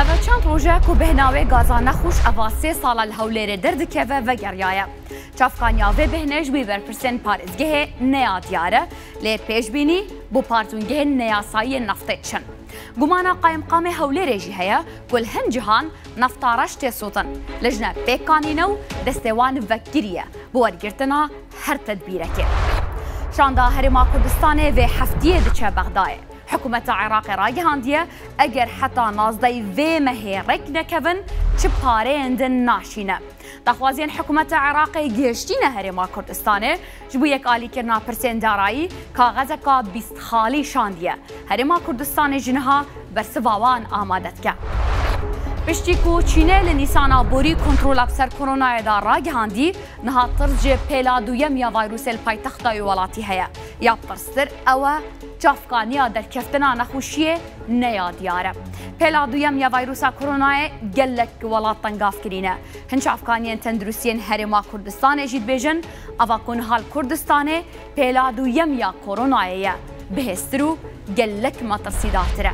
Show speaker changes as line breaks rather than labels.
ئەvە چەند ڕۆژە و بهناوێ گازا نەخوش ئەوا سێ ساڵە لە هەولێرە دەردکەوە ڤەگەریایە. چافکانیاوێ بهێنێژ بووی بەرپرسێن پارێزگەهێ نەیا دیارە لێ پێشببینی بۆ پارتونگەهێن نەیاسایی نفتێ چن. گومانە قایمقامێ هەولێرێژی هەیە گل هەنجیهان نفتارەش تێسووتن لەژنە پێکانینە و دەستێوان vەکگیریە بۆ وەرگرتنا هەر تدبیرەکێ. شاندا هەرێما کوردستانê vê حكومة عراق راي هانديا أجر حتى نازدي في مهي ركنا كفن چپارين دن ناشينا دخوازين حكومة عراق جيشتين هريما كردستاني. جبو يك آلي كرنا پرسين دارائي كاغذكا بيست خالي شاندية. هريما كردستاني جنها برسواوان آمادت آمادتك. پشتی کو چینه لنیسانا بوری کنترول افسر کرونا دا راگهاندی نها ترز جه پیلا دویم یا وایروس الپایتخت ولاتي هيا یا پرستر ئەوە جافکانیا دەرکەفتنا نەخوشیە نەیا دیارە. پێلا دووەم یا ڤایروسا کۆرۆنایە گەلک وڵات تەنگافکرینە. هەنج ئافکانیان تەندروستیان هەرێما کوردستانێژیت بێژن ئەڤکۆن هاال کوردستانێ پێلا دووەم یا کۆرۆنایەیە بهێستر و گەلک مەتەسیداترە.